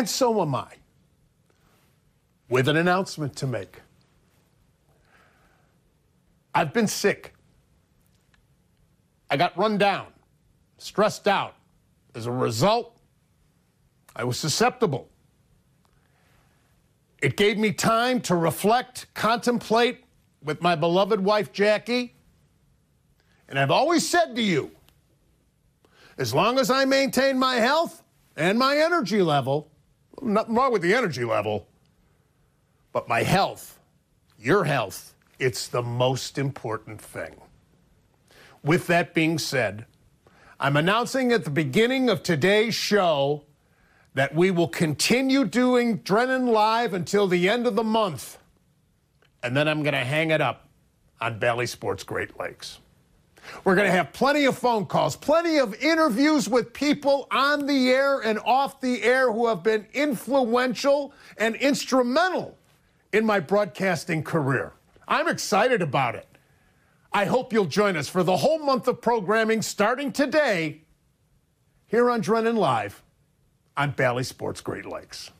And so am I, with an announcement to make. I've been sick. I got run down, stressed out. As a result, I was susceptible. It gave me time to reflect, contemplate with my beloved wife, Jackie. And I've always said to you, as long as I maintain my health and my energy level, nothing wrong with the energy level, but my health, your health, it's the most important thing. With that being said, I'm announcing at the beginning of today's show that we will continue doing Drennan Live until the end of the month. And then I'm going to hang it up on Bally Sports Great Lakes. We're going to have plenty of phone calls, plenty of interviews with people on the air and off the air who have been influential and instrumental in my broadcasting career. I'm excited about it. I hope you'll join us for the whole month of programming starting today here on Drennan Live on Bally Sports Great Lakes.